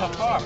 the car.